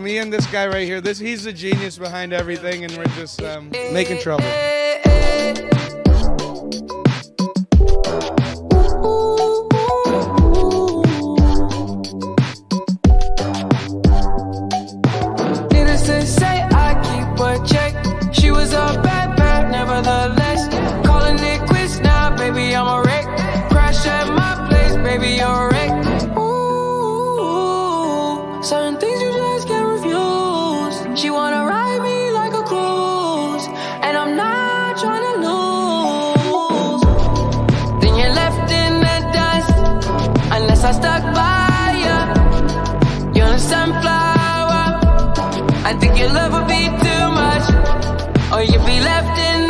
Me and this guy right here, this he's the genius behind everything, and we're just um, making trouble. Needless to say, I unless I stuck by ya. You're a sunflower. I think your love would be too much, or you'd be left in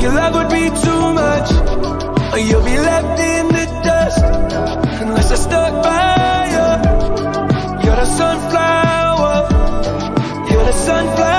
Your love would be too much, or you'll be left in the dust unless I stuck by you. You're the sunflower. You're the sunflower.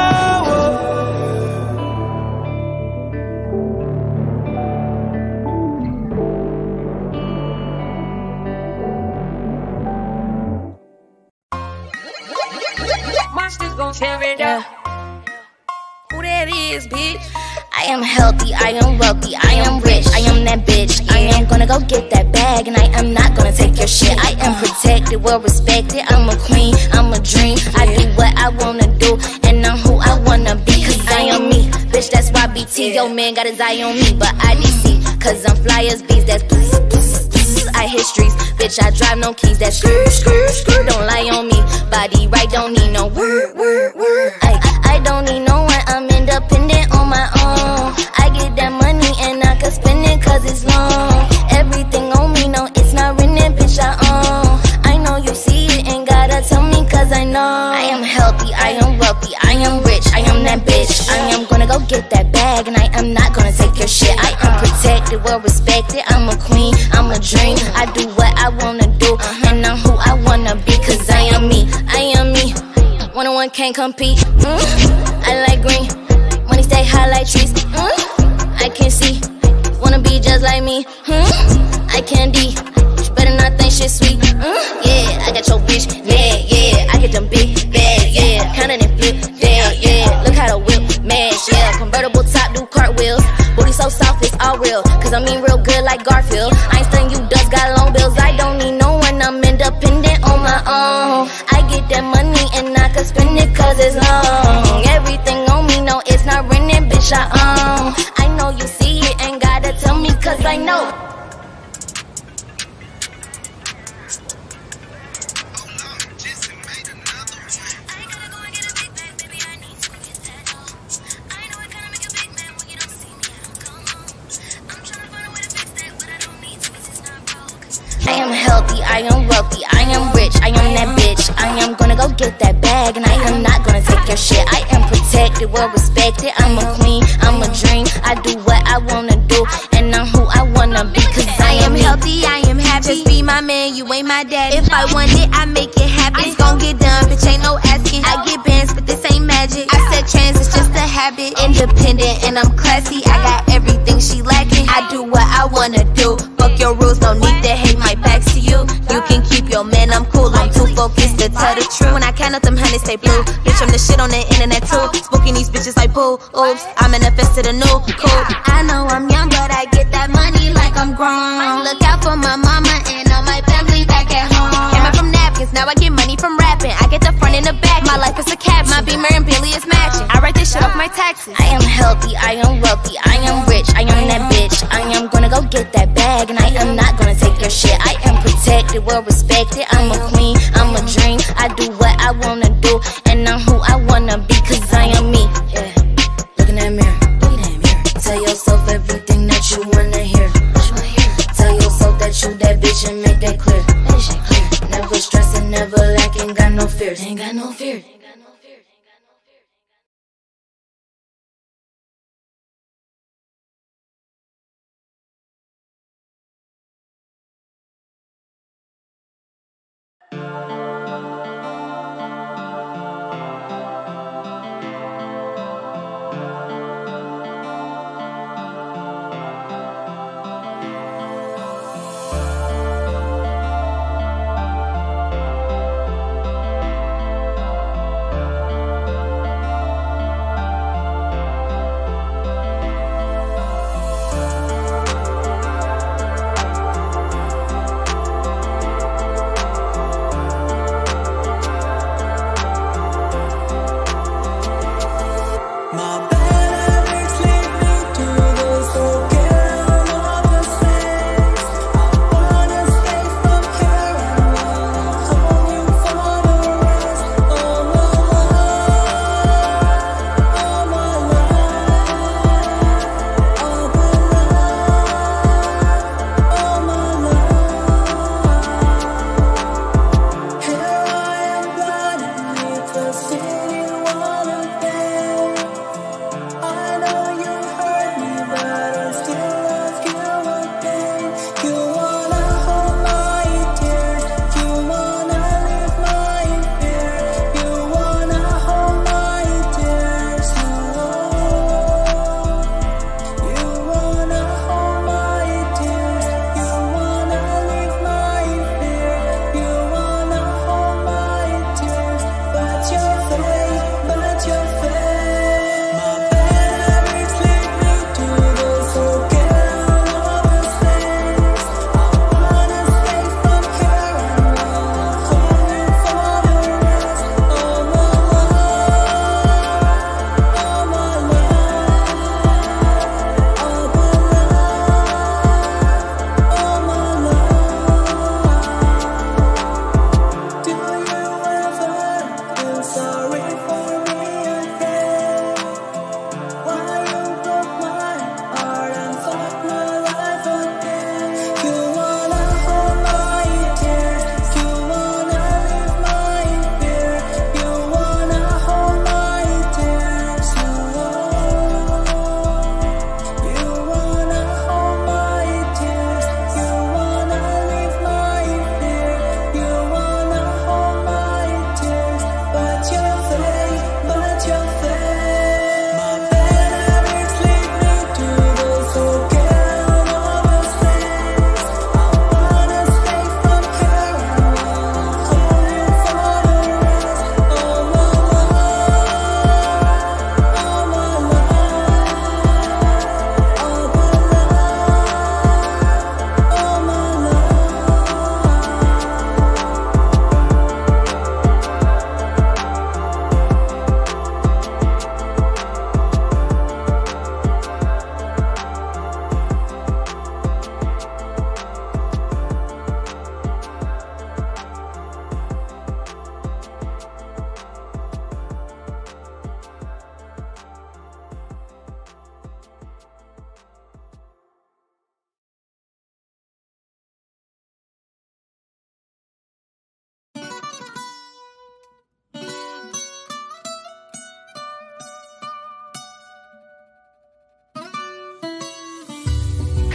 Healthy, I am wealthy, I am rich, I am that bitch. I am gonna go get that bag, and I am not gonna take your shit. I am protected, well respected. I'm a queen, I'm a dream. I do what I wanna do, and I'm who I wanna be. Cause I am me, bitch, that's why BT. Yo, man got his eye on me, but I DC. Cause I'm fly as bees, that's I hit streets, bitch. I drive no keys. That skirt, skirt, skirt. Don't lie on me. Body right, don't need no word, word, word. I, I don't need no am healthy, I am wealthy, I am rich, I am that bitch. I am gonna go get that bag and I am not gonna take your shit. I am protected, well respected. I'm a queen, I'm a dream. I do what I wanna do and I'm who I wanna be cause I am me, I am me. One on one can't compete. Mm? I like green, money stay high like trees. Mm? I can see, wanna be just like me. Hmm? I can D, better not think shit sweet. Mm? Yeah, I got your bitch. Yeah, yeah, I get them big convertible top do cartwheels. Booty so soft it's all real. Cause I mean real good like Garfield. I ain't studying you dust got long bills. I don't need no one. I'm independent on my own. I get that money and I can spend it cause it's long. Everything on me, no, it's not renting, bitch. I own. I know you see it and gotta tell me cause I know. I am wealthy, I am rich, I am that bitch. I am gonna go get that bag, and I am not gonna take your shit. I am protected, well respected. I'm a queen, I'm a dream. I do what I wanna do, and I'm who I wanna be. Cause I am healthy, I am happy. Just be my man, you ain't my daddy. If I want it, I make it happen. It's gon' get done, bitch, ain't no asking. I get bands, but this ain't magic. I said trans, it's just a habit. Independent and I'm classy. I got everything she lacking. I do what I wanna do. Fuck your rules, no need to tell the truth. When I count up them honey, stay blue. Bitch, I'm the shit on the internet too. Spooking these bitches like poo. Oops, I manifested a new cool. I know I'm young, but I get that money like I'm grown. Look out for my mama and all my family back at home. Came out from napkins, now I get money from rapping. I get the front and the back. My life is a cap. My Beamer and Billy is matching. I write this shit off my taxes. I am healthy, I am wealthy, I am rich, I am that bitch. I am gonna go get that bag, and I am not gonna take your shit. I am protected, the world respect. I'm a queen, I'm dream. I do what I wanna do, and I'm who I wanna be, cause I am me.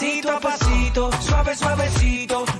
Pasito a pasito, suave, suavecito.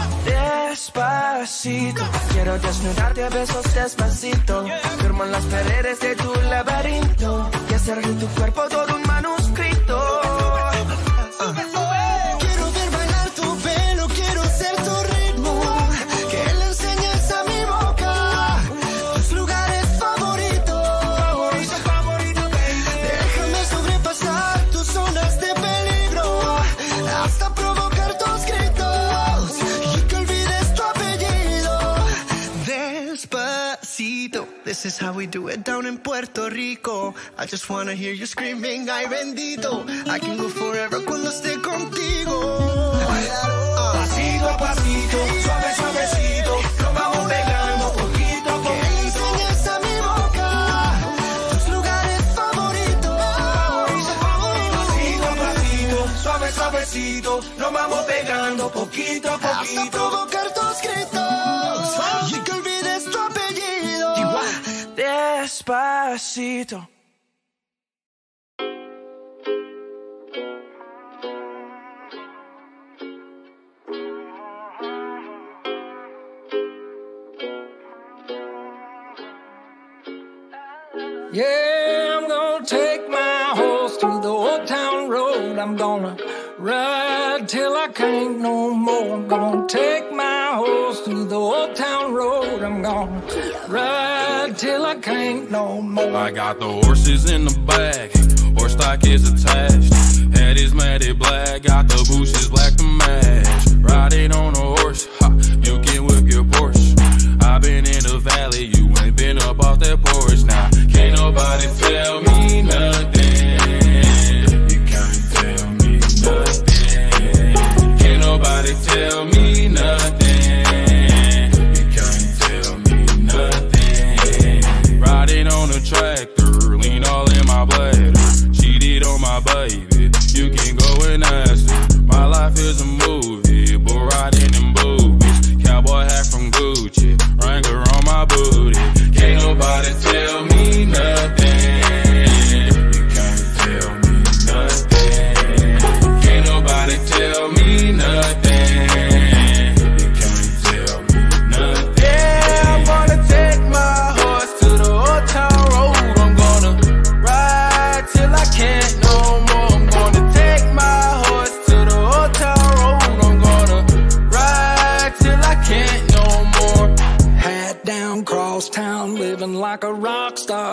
Despacito, quiero desnudarte a besos despacito. Firmo en las paredes de tu laberinto y hacer de tu cuerpo todo un manuscrito. This is how we do it down in Puerto Rico. I just wanna hear you screaming, ay bendito. I can go forever cuando esté contigo. Pasito a pasito, suave, suavecito, nos vamos pegando poquito a Que poquito. enseñes a mi boca tus lugares favoritos. Pasito a pasito, suave, suavecito, nos vamos pegando poquito a Hasta poquito. provocar tus gritos Despacito. Yeah, I'm gonna take my horse through the old town road. I'm gonna ride till I can't no more. I'm gonna take my horse through the old town. I'm gonna ride till I can't no more. I got the horses in the back, horse stock is attached. Head is matted black, got the bushes black to match. Baby, you can go and ask